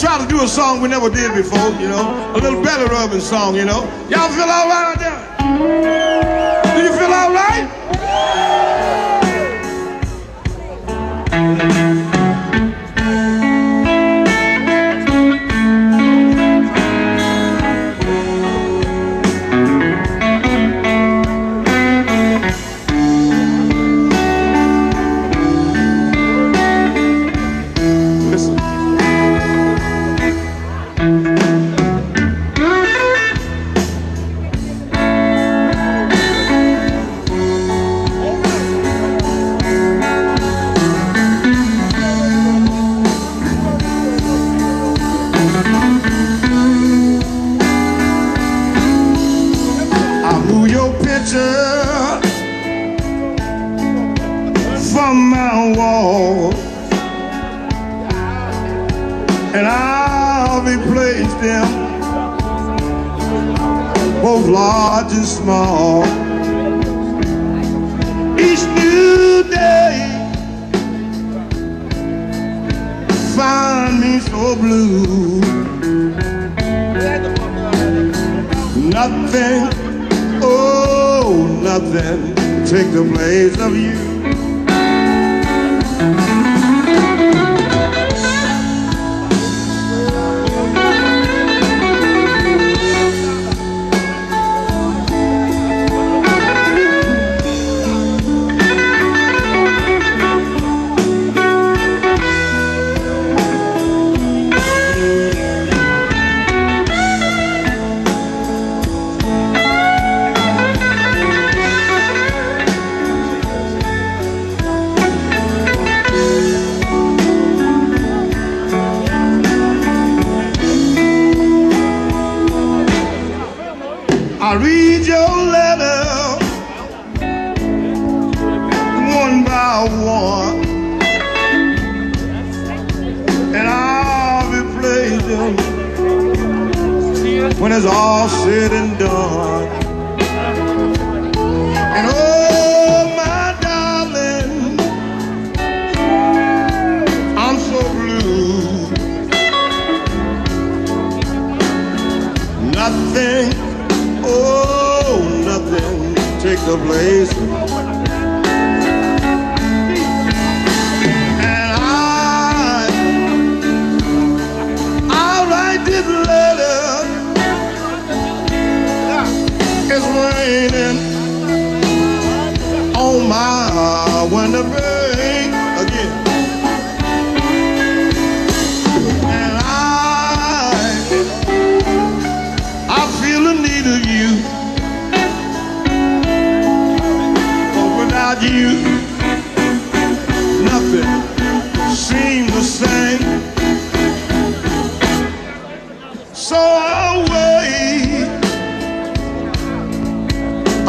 Try to do a song we never did before, you know, a little belly rubbing song, you know. Y'all feel all right out there? Do you feel all right? From my wall, and I'll replace them, both large and small. Each new day find me so blue. Nothing, oh, nothing take the place of you. I read your letter one by one, and I'll replace them when it's all said and done. Place. And I, I'll write this letter. It's raining on my window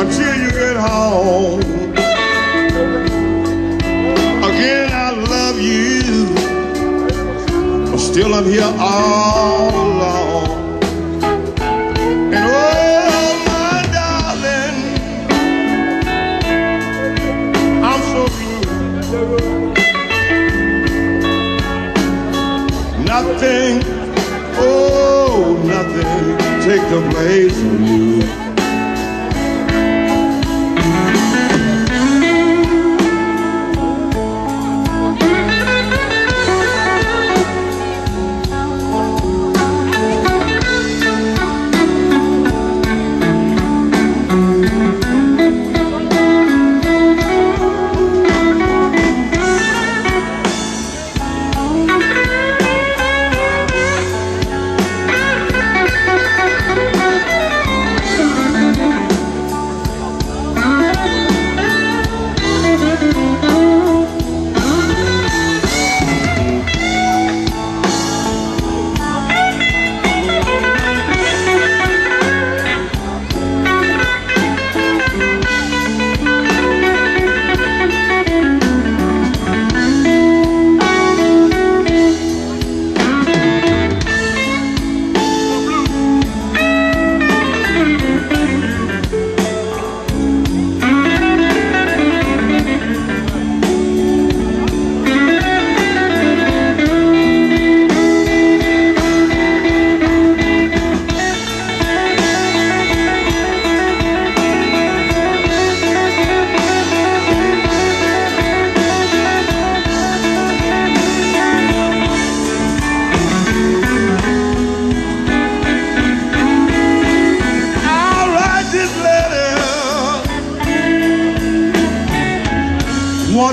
until you get home. Again, I love you. But still, I'm here all alone. And oh, my darling, I'm so blue. Nothing, oh, nothing take the place of you.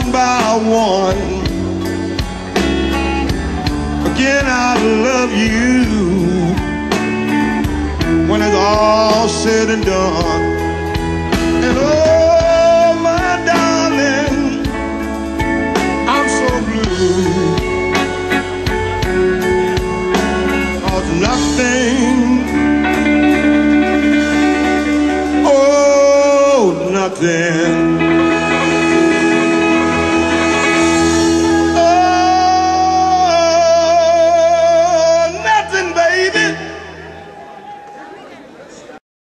One by one. Again, I love you when it's all said and done. And oh,